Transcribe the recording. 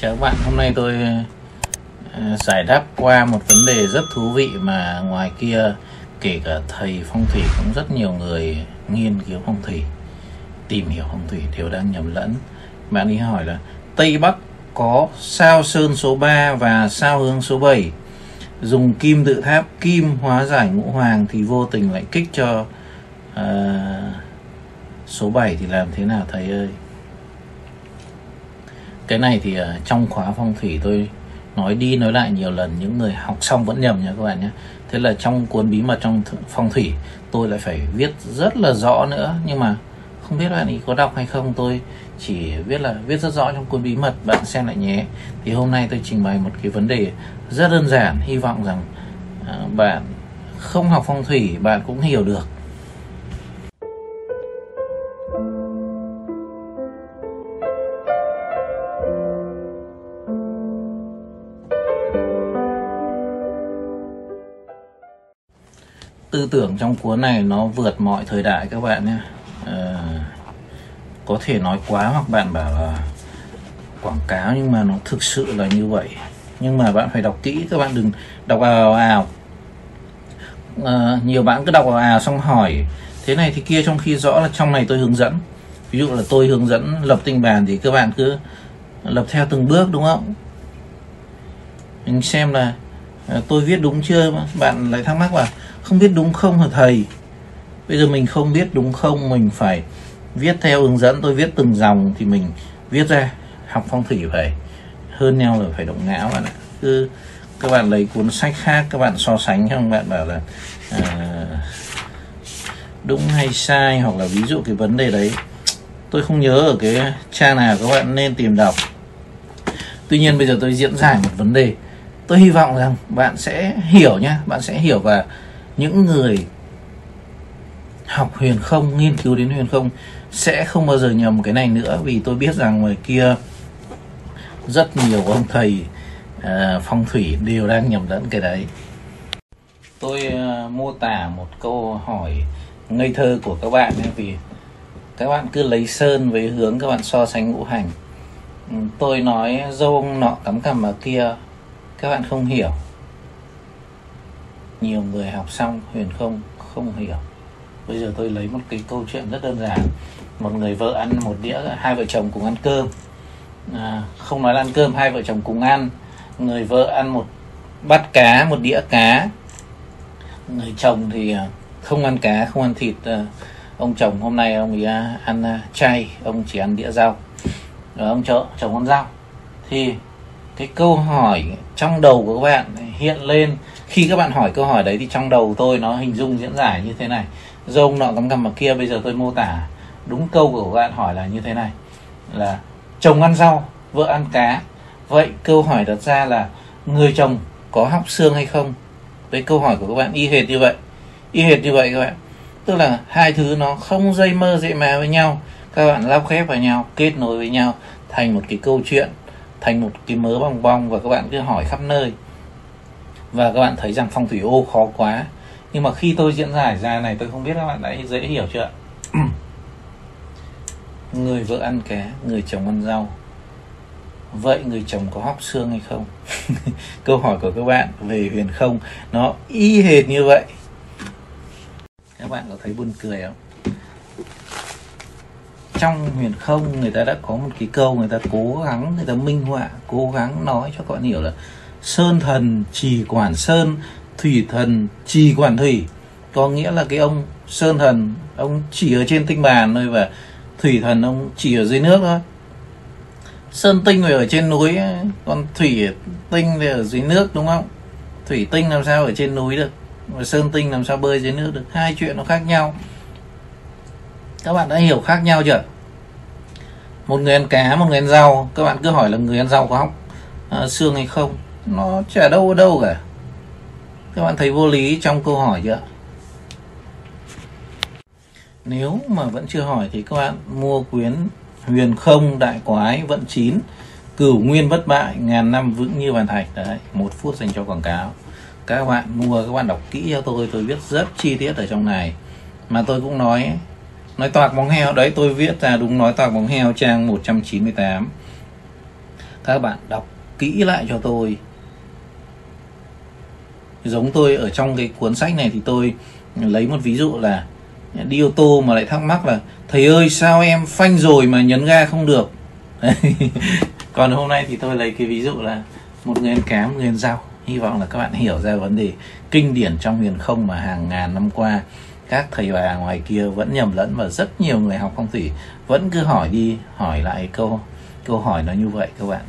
Chào các bạn, hôm nay tôi ờ, giải đáp qua một vấn đề rất thú vị mà ngoài kia kể cả thầy phong thủy cũng rất nhiều người nghiên cứu phong thủy, tìm hiểu phong thủy đều đang nhầm lẫn. Bạn ấy hỏi là Tây Bắc có sao sơn số 3 và sao hướng số 7 dùng kim tự tháp kim hóa giải ngũ hoàng thì vô tình lại kích cho uh, số 7 thì làm thế nào thầy ơi? Cái này thì ờ, trong khóa phong thủy tôi nói đi nói lại nhiều lần, những người học xong vẫn nhầm nha các bạn nhé. Thế là trong cuốn bí mật trong phong thủy, tôi lại phải viết rất là rõ nữa. Nhưng mà không biết bạn ấy có đọc hay không, tôi chỉ viết là, viết rất rõ trong cuốn bí mật, bạn xem lại nhé. Thì hôm nay tôi trình bày một cái vấn đề rất đơn giản, hy vọng rằng ờ, bạn không học phong thủy, bạn cũng hiểu được. Tư tưởng trong cuốn này nó vượt mọi thời đại các bạn nhé. À, có thể nói quá hoặc bạn bảo là quảng cáo nhưng mà nó thực sự là như vậy. Nhưng mà bạn phải đọc kỹ các bạn đừng đọc ào ào à, nhiều bạn cứ đọc ào ào xong hỏi thế này thì kia trong khi rõ là trong này tôi hướng dẫn. Ví dụ là tôi hướng dẫn lập tinh bàn thì các bạn cứ lập theo từng bước đúng không? Mình xem là Ờ, tôi viết đúng chưa? Bạn lại thắc mắc là không biết đúng không hả thầy? Bây giờ mình không biết đúng không mình phải viết theo hướng dẫn. Tôi viết từng dòng thì mình viết ra học phong thủy phải hơn nhau là phải động não bạn ạ. Cứ các bạn lấy cuốn sách khác các bạn so sánh không bạn bảo là à, đúng hay sai hoặc là ví dụ cái vấn đề đấy. Tôi không nhớ ở cái trang nào các bạn nên tìm đọc. Tuy nhiên bây giờ tôi diễn giải một vấn đề tôi hy vọng rằng bạn sẽ hiểu nhé, bạn sẽ hiểu và những người học huyền không nghiên cứu đến huyền không sẽ không bao giờ nhầm cái này nữa. Vì tôi biết rằng ngoài kia rất nhiều ông thầy uh, phong thủy đều đang nhầm lẫn cái đấy. Tôi uh, mô tả một câu hỏi ngây thơ của các bạn nhé vì các bạn cứ lấy sơn với hướng các bạn so sánh ngũ hành. Ừ, tôi nói dâu ông nọ cắm cằm ở kia các bạn không hiểu. Nhiều người học xong huyền không không hiểu. Bây giờ tôi lấy một cái câu chuyện rất đơn giản. Một người vợ ăn một đĩa hai vợ chồng cùng ăn cơm. À, không nói là ăn cơm hai vợ chồng cùng ăn. Người vợ ăn một bát cá một đĩa cá. Người chồng thì à, không ăn cá không ăn thịt. À, ông chồng hôm nay ông ấy à, ăn chay. Ông chỉ ăn đĩa rau. Rồi ông chợ chồng ăn rau. Thì cái câu hỏi trong đầu của các bạn hiện lên. Khi các bạn hỏi câu hỏi đấy thì trong đầu tôi nó hình dung diễn giải như thế này. Dông nọ cắm cằm ở kia, bây giờ tôi mô tả đúng câu của các bạn hỏi là như thế này. Là, chồng ăn rau, vợ ăn cá. Vậy câu hỏi đặt ra là, người chồng có hóc xương hay không? Với câu hỏi của các bạn y hệt như vậy. Y hệt như vậy các bạn. Tức là hai thứ nó không dây mơ dễ mà với nhau. Các bạn lắp ghép vào nhau, kết nối với nhau thành một cái câu chuyện thành một cái mớ bong bong và các bạn cứ hỏi khắp nơi. Và các bạn thấy rằng phong thủy ô khó quá. Nhưng mà khi tôi diễn giải ra này, tôi không biết các bạn đã dễ hiểu chưa người vợ ăn cá người chồng ăn rau. Vậy người chồng có hóc xương hay không? Câu hỏi của các bạn về huyền không, nó y hệt như vậy. Các bạn có thấy buồn cười không? Trong huyền không người ta đã có một cái câu người ta cố gắng, người ta minh họa, cố gắng nói cho các bạn hiểu là sơn thần chỉ quản sơn, thủy thần chỉ quản thủy. Có nghĩa là cái ông sơn thần, ông chỉ ở trên tinh bàn thôi và thủy thần ông chỉ ở dưới nước thôi. Sơn tinh người ở trên núi còn thủy tinh thì ở dưới nước đúng không? Thủy tinh làm sao ở trên núi được? Và sơn tinh làm sao bơi dưới nước được? Hai chuyện nó khác nhau. Các bạn đã hiểu khác nhau chưa? Một người ăn cá một người ăn rau. Các bạn cứ hỏi là người ăn rau có hóc à, xương hay không? Nó chả đâu ở đâu cả. Các bạn thấy vô lý trong câu hỏi chưa nếu mà vẫn chưa hỏi thì các bạn mua quyển huyền không đại quái vận chín cửu nguyên bất bại ngàn năm vững như bàn thạch đấy một phút dành cho quảng cáo. Các bạn mua các bạn đọc kỹ cho tôi tôi viết rất chi tiết ở trong này. Mà tôi cũng nói nói toạc bóng heo, đấy, tôi viết ra đúng nói toạc bóng heo, trang 198 các bạn đọc kỹ lại cho tôi. Giống tôi ở trong cái cuốn sách này thì tôi lấy một ví dụ là đi ô tô mà lại thắc mắc là, thầy ơi, sao em phanh rồi mà nhấn ga không được? Còn hôm nay thì tôi lấy cái ví dụ là một người ăn cá một người ăn rau. Hy vọng là các bạn hiểu ra vấn đề kinh điển trong huyền không mà hàng ngàn năm qua các thầy bà ngoài kia vẫn nhầm lẫn và rất nhiều người học phong thủy vẫn cứ hỏi đi, hỏi lại câu câu hỏi nó như vậy các bạn.